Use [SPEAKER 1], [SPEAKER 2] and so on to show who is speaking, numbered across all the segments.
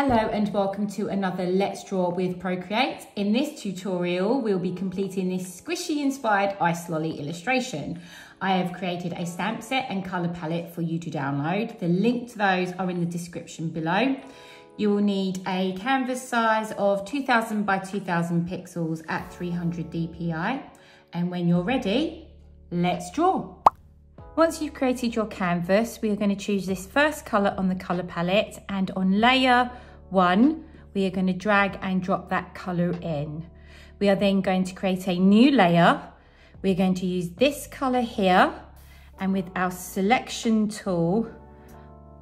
[SPEAKER 1] Hello and welcome to another Let's Draw with Procreate. In this tutorial, we'll be completing this squishy inspired ice lolly illustration. I have created a stamp set and colour palette for you to download. The link to those are in the description below. You will need a canvas size of 2000 by 2000 pixels at 300 dpi. And when you're ready, let's draw. Once you've created your canvas, we are going to choose this first colour on the colour palette and on layer one, we are going to drag and drop that colour in. We are then going to create a new layer. We're going to use this colour here and with our selection tool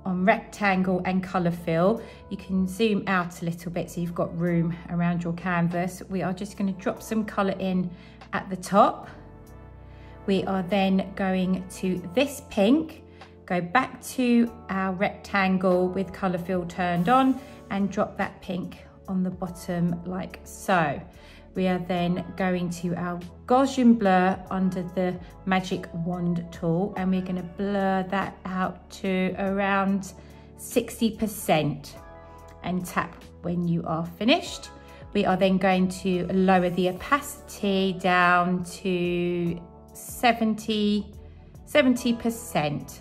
[SPEAKER 1] on rectangle and colour fill, you can zoom out a little bit so you've got room around your canvas. We are just going to drop some colour in at the top we are then going to this pink, go back to our rectangle with colour fill turned on and drop that pink on the bottom like so. We are then going to our Gaussian blur under the magic wand tool and we're going to blur that out to around 60% and tap when you are finished. We are then going to lower the opacity down to 70, 70%.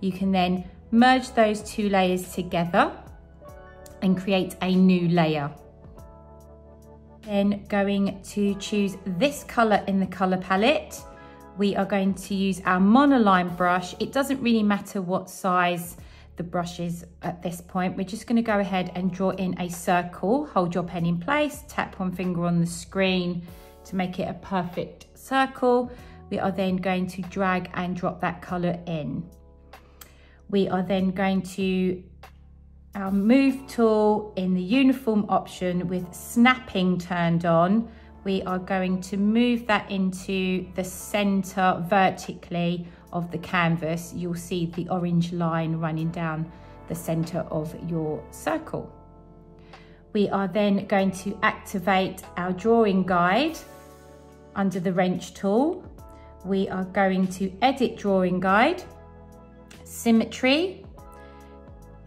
[SPEAKER 1] You can then merge those two layers together and create a new layer. Then going to choose this color in the color palette. We are going to use our monoline brush. It doesn't really matter what size the brush is at this point. We're just gonna go ahead and draw in a circle. Hold your pen in place, tap one finger on the screen to make it a perfect circle. We are then going to drag and drop that color in. We are then going to our move tool in the uniform option with snapping turned on. We are going to move that into the center vertically of the canvas. You'll see the orange line running down the center of your circle. We are then going to activate our drawing guide under the wrench tool we are going to edit drawing guide, symmetry,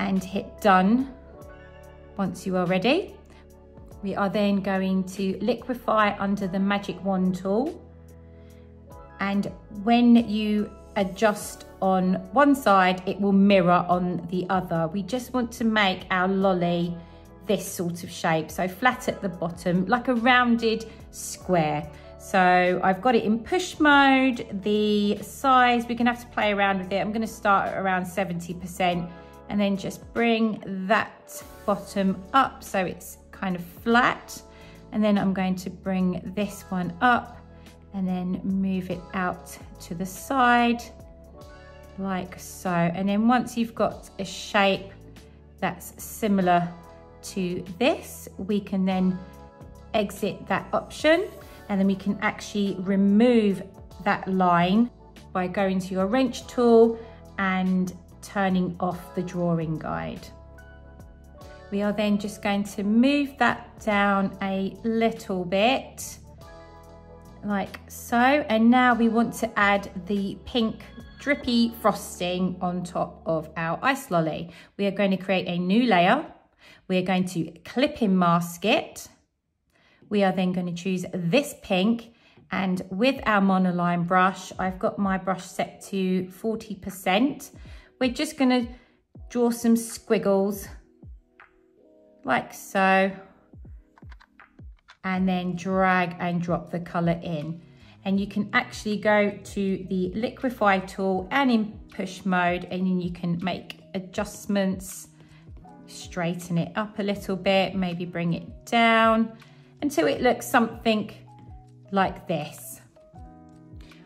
[SPEAKER 1] and hit done once you are ready. We are then going to liquify under the magic wand tool. And when you adjust on one side, it will mirror on the other. We just want to make our lolly this sort of shape. So flat at the bottom, like a rounded square. So I've got it in push mode. The size, we're gonna have to play around with it. I'm gonna start at around 70% and then just bring that bottom up so it's kind of flat. And then I'm going to bring this one up and then move it out to the side like so. And then once you've got a shape that's similar to this, we can then exit that option and then we can actually remove that line by going to your wrench tool and turning off the drawing guide. We are then just going to move that down a little bit like so and now we want to add the pink drippy frosting on top of our ice lolly. We are going to create a new layer. We are going to clip in mask it we are then going to choose this pink and with our monoline brush, I've got my brush set to 40%. We're just going to draw some squiggles like so and then drag and drop the colour in. And you can actually go to the liquify tool and in push mode and then you can make adjustments, straighten it up a little bit, maybe bring it down until it looks something like this.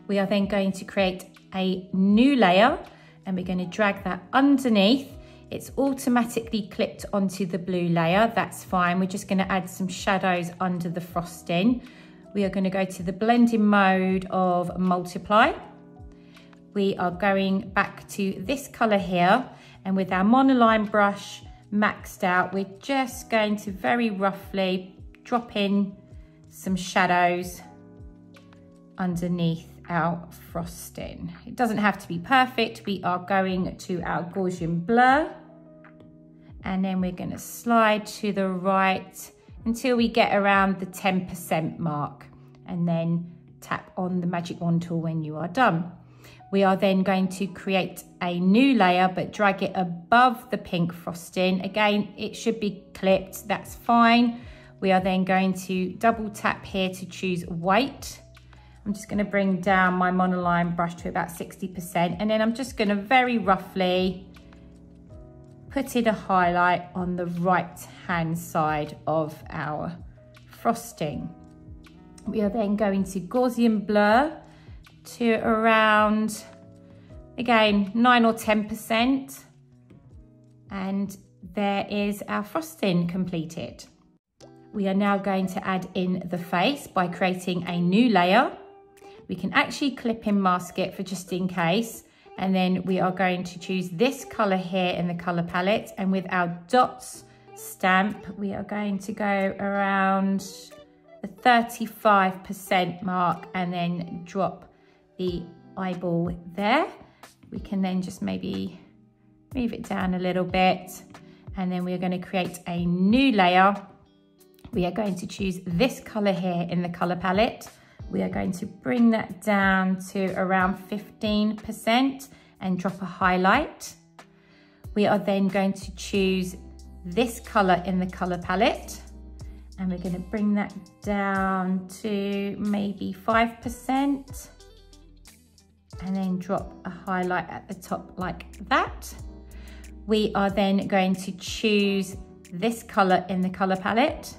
[SPEAKER 1] We are then going to create a new layer and we're going to drag that underneath. It's automatically clipped onto the blue layer. That's fine. We're just going to add some shadows under the frosting. We are going to go to the blending mode of multiply. We are going back to this color here and with our monoline brush maxed out, we're just going to very roughly drop in some shadows underneath our frosting. It doesn't have to be perfect. We are going to our Gaussian blur And then we're gonna slide to the right until we get around the 10% mark and then tap on the magic wand tool when you are done. We are then going to create a new layer, but drag it above the pink frosting. Again, it should be clipped, that's fine. We are then going to double tap here to choose white. I'm just gonna bring down my monoline brush to about 60%, and then I'm just gonna very roughly put in a highlight on the right hand side of our frosting. We are then going to Gaussian blur to around, again, 9 or 10%. And there is our frosting completed. We are now going to add in the face by creating a new layer. We can actually clip in mask it for just in case. And then we are going to choose this color here in the color palette. And with our dots stamp, we are going to go around the 35% mark and then drop the eyeball there. We can then just maybe move it down a little bit and then we're going to create a new layer. We are going to choose this color here in the color palette. We are going to bring that down to around 15% and drop a highlight. We are then going to choose this color in the color palette and we're going to bring that down to maybe 5% and then drop a highlight at the top like that. We are then going to choose this color in the color palette.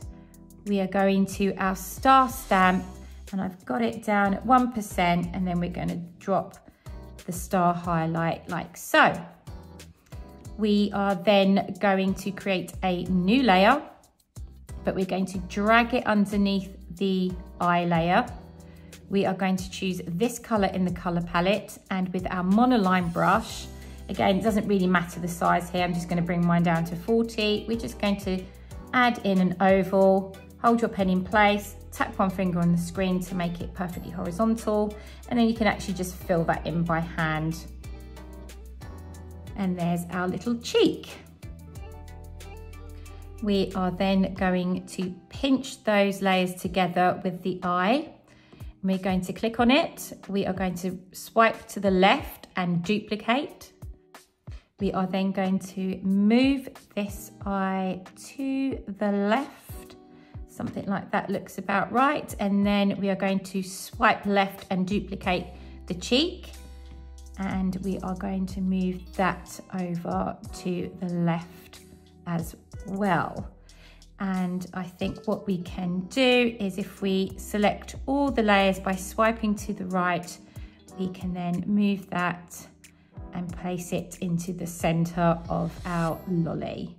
[SPEAKER 1] We are going to our star stamp and I've got it down at 1% and then we're going to drop the star highlight like so. We are then going to create a new layer, but we're going to drag it underneath the eye layer we are going to choose this color in the color palette and with our monoline brush, again, it doesn't really matter the size here. I'm just gonna bring mine down to 40. We're just going to add in an oval, hold your pen in place, tap one finger on the screen to make it perfectly horizontal. And then you can actually just fill that in by hand. And there's our little cheek. We are then going to pinch those layers together with the eye we're going to click on it. We are going to swipe to the left and duplicate. We are then going to move this eye to the left. Something like that looks about right. And then we are going to swipe left and duplicate the cheek. And we are going to move that over to the left as well. And I think what we can do is if we select all the layers by swiping to the right, we can then move that and place it into the center of our lolly.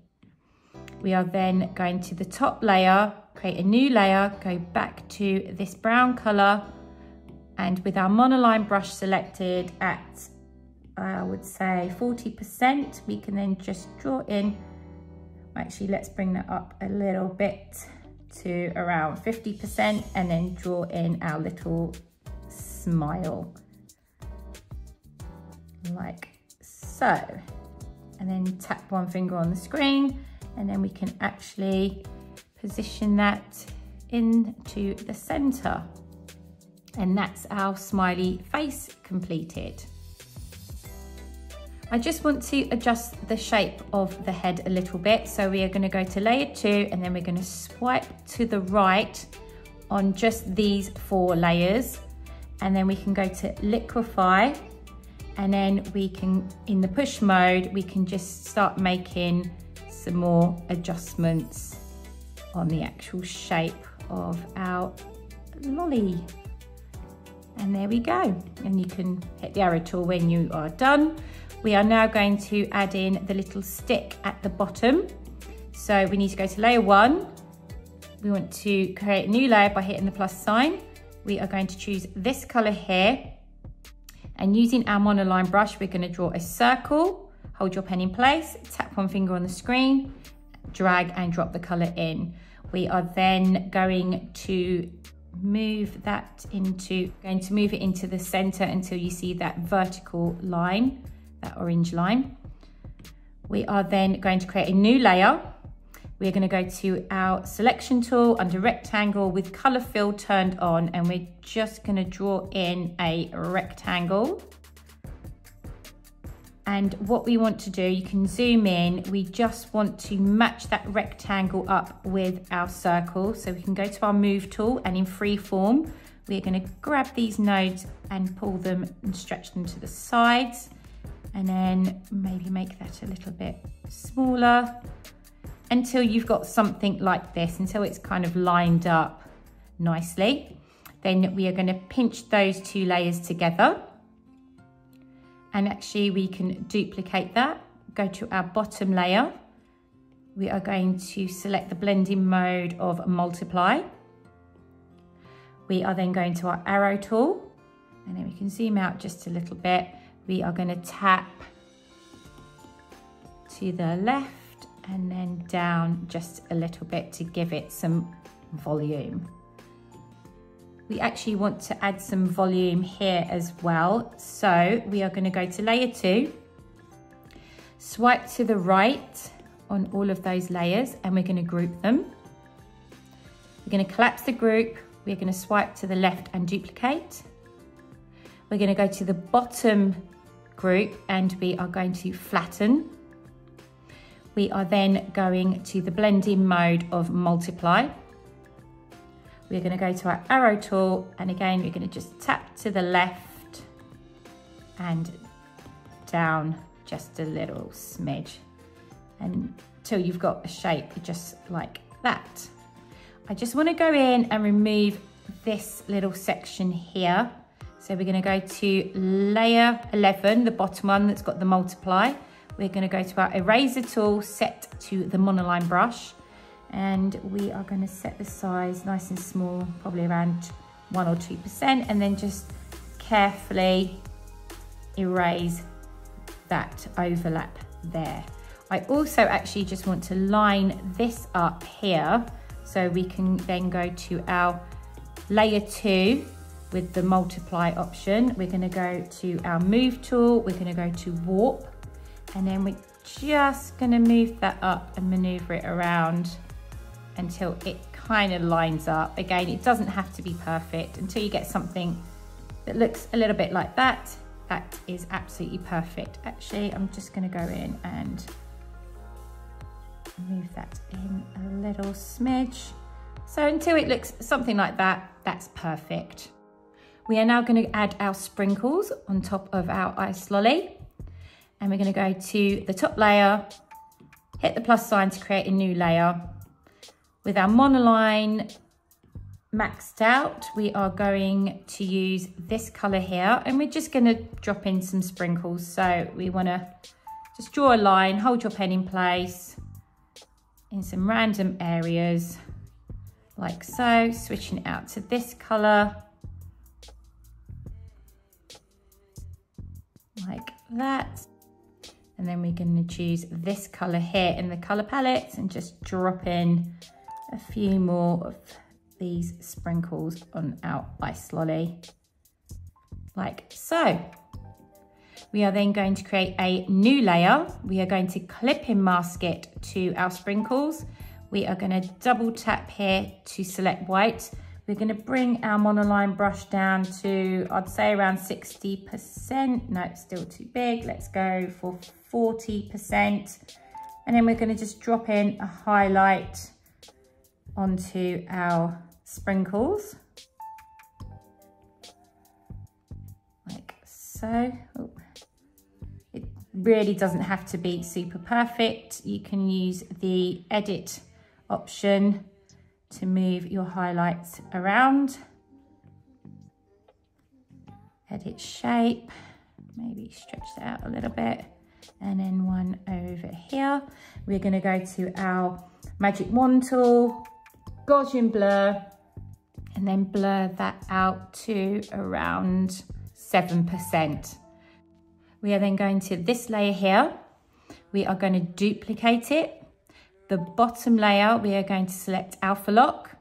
[SPEAKER 1] We are then going to the top layer, create a new layer, go back to this brown color, and with our monoline brush selected at, I would say 40%, we can then just draw in Actually, let's bring that up a little bit to around 50% and then draw in our little smile like so. And then tap one finger on the screen and then we can actually position that into the center. And that's our smiley face completed. I just want to adjust the shape of the head a little bit. So we are gonna go to layer two and then we're gonna swipe to the right on just these four layers. And then we can go to liquify and then we can, in the push mode, we can just start making some more adjustments on the actual shape of our lolly. And there we go. And you can hit the arrow tool when you are done. We are now going to add in the little stick at the bottom. So we need to go to layer one. We want to create a new layer by hitting the plus sign. We are going to choose this color here. And using our monoline brush, we're gonna draw a circle, hold your pen in place, tap one finger on the screen, drag and drop the color in. We are then going to move that into, going to move it into the center until you see that vertical line that orange line. We are then going to create a new layer. We're going to go to our selection tool under rectangle with color fill turned on and we're just going to draw in a rectangle. And what we want to do, you can zoom in, we just want to match that rectangle up with our circle. So we can go to our move tool and in free form, we're gonna grab these nodes and pull them and stretch them to the sides. And then maybe make that a little bit smaller until you've got something like this, until it's kind of lined up nicely. Then we are gonna pinch those two layers together and actually we can duplicate that, go to our bottom layer. We are going to select the blending mode of multiply. We are then going to our arrow tool and then we can zoom out just a little bit. We are going to tap to the left and then down just a little bit to give it some volume we actually want to add some volume here as well. So we are gonna go to layer two, swipe to the right on all of those layers and we're gonna group them. We're gonna collapse the group, we're gonna swipe to the left and duplicate. We're gonna go to the bottom group and we are going to flatten. We are then going to the blending mode of multiply. We're gonna go to our arrow tool and again, we're gonna just tap to the left and down just a little smidge until you've got a shape just like that. I just wanna go in and remove this little section here. So we're gonna go to layer 11, the bottom one that's got the multiply. We're gonna go to our eraser tool, set to the monoline brush and we are going to set the size nice and small, probably around one or 2%, and then just carefully erase that overlap there. I also actually just want to line this up here so we can then go to our layer two with the multiply option. We're gonna go to our move tool, we're gonna go to warp, and then we're just gonna move that up and maneuver it around until it kind of lines up. Again, it doesn't have to be perfect until you get something that looks a little bit like that. That is absolutely perfect. Actually, I'm just gonna go in and move that in a little smidge. So until it looks something like that, that's perfect. We are now gonna add our sprinkles on top of our ice lolly. And we're gonna go to the top layer, hit the plus sign to create a new layer, with our monoline maxed out, we are going to use this color here and we're just gonna drop in some sprinkles. So we wanna just draw a line, hold your pen in place in some random areas like so, switching out to this color. Like that. And then we're gonna choose this color here in the color palette and just drop in a few more of these sprinkles on our ice lolly, like so. We are then going to create a new layer. We are going to clip and mask it to our sprinkles. We are going to double tap here to select white. We're going to bring our monoline brush down to, I'd say around 60%. No, it's still too big. Let's go for 40%. And then we're going to just drop in a highlight onto our sprinkles. Like so. It really doesn't have to be super perfect. You can use the edit option to move your highlights around. Edit shape, maybe stretch that out a little bit. And then one over here. We're gonna go to our magic wand tool, Gaussian blur, and then blur that out to around 7%. We are then going to this layer here. We are going to duplicate it. The bottom layer, we are going to select Alpha Lock.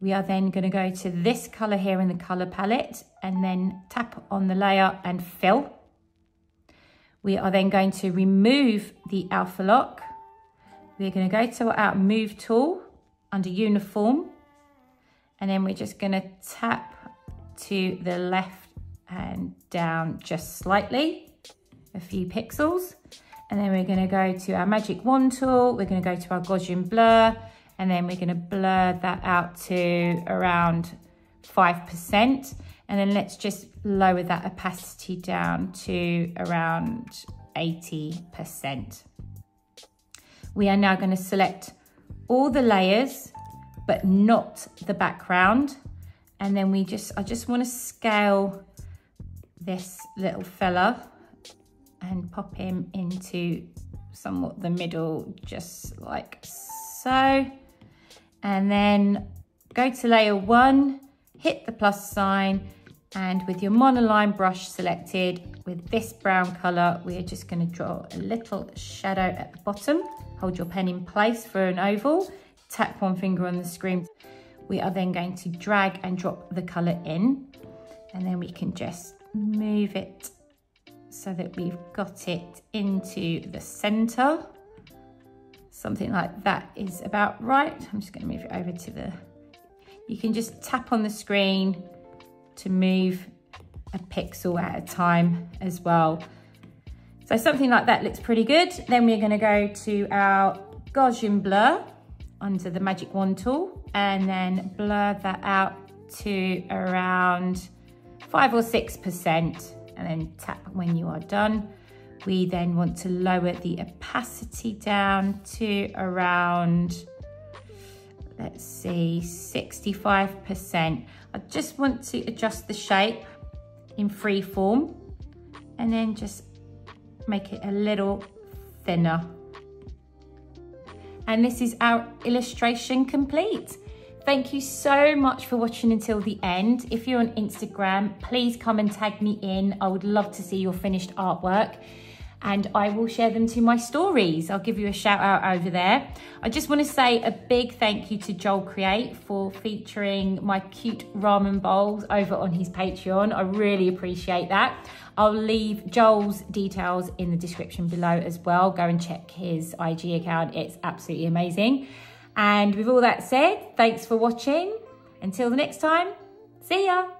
[SPEAKER 1] We are then going to go to this color here in the color palette and then tap on the layer and fill. We are then going to remove the alpha lock. We're going to go to our move tool under uniform and then we're just going to tap to the left and down just slightly, a few pixels. And then we're going to go to our magic wand tool. We're going to go to our Gaussian blur and then we're going to blur that out to around 5%. And then let's just lower that opacity down to around 80%. We are now going to select all the layers, but not the background. And then we just, I just want to scale this little fella and pop him into somewhat the middle, just like so. And then go to layer one, hit the plus sign, and with your monoline brush selected, with this brown color, we are just gonna draw a little shadow at the bottom. Hold your pen in place for an oval, tap one finger on the screen. We are then going to drag and drop the color in, and then we can just move it so that we've got it into the center. Something like that is about right. I'm just gonna move it over to the, you can just tap on the screen to move a pixel at a time as well. So something like that looks pretty good. Then we're gonna go to our Gaussian blur under the magic wand tool and then blur that out to around five or 6% and then tap when you are done. We then want to lower the opacity down to around, let's see, 65%. I just want to adjust the shape in free form and then just make it a little thinner. And this is our illustration complete. Thank you so much for watching until the end. If you're on Instagram, please come and tag me in. I would love to see your finished artwork and I will share them to my stories. I'll give you a shout out over there. I just want to say a big thank you to Joel Create for featuring my cute ramen bowls over on his Patreon. I really appreciate that. I'll leave Joel's details in the description below as well. Go and check his IG account. It's absolutely amazing. And with all that said, thanks for watching. Until the next time, see ya.